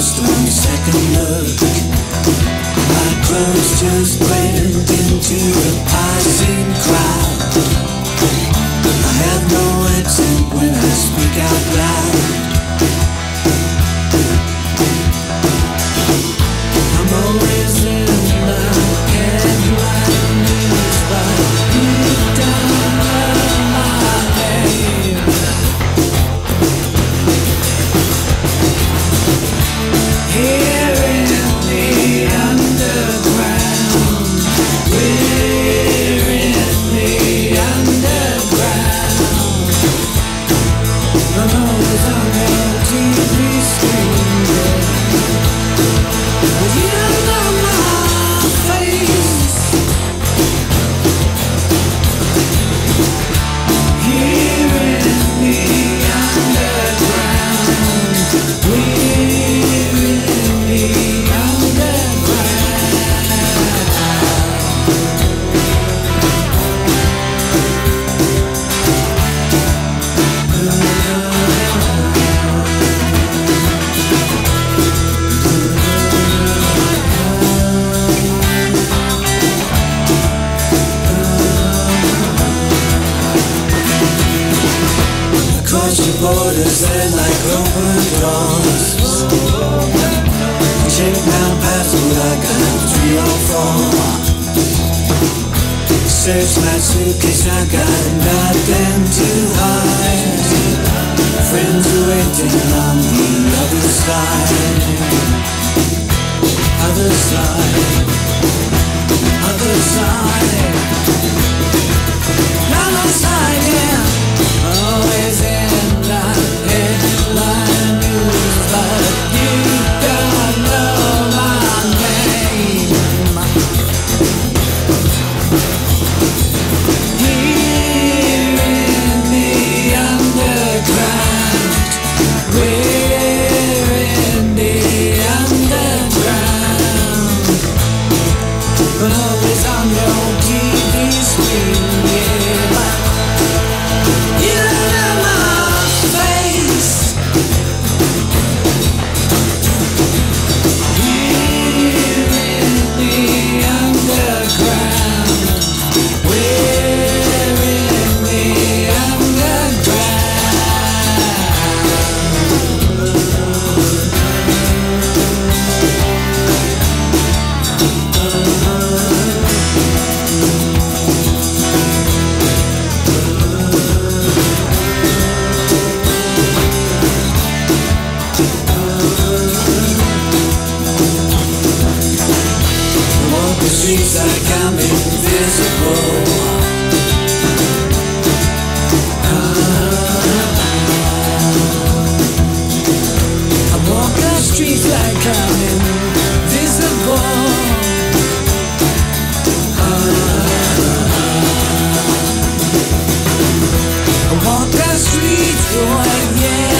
second look. My clothes just blend into the passing borders, they're like open my passport, I got three or four. Search my suitcase, I got nothing to hide. Friends are waiting on the other side. Other side. Other side. Other side, yeah. Like I'm invisible. I walk the streets like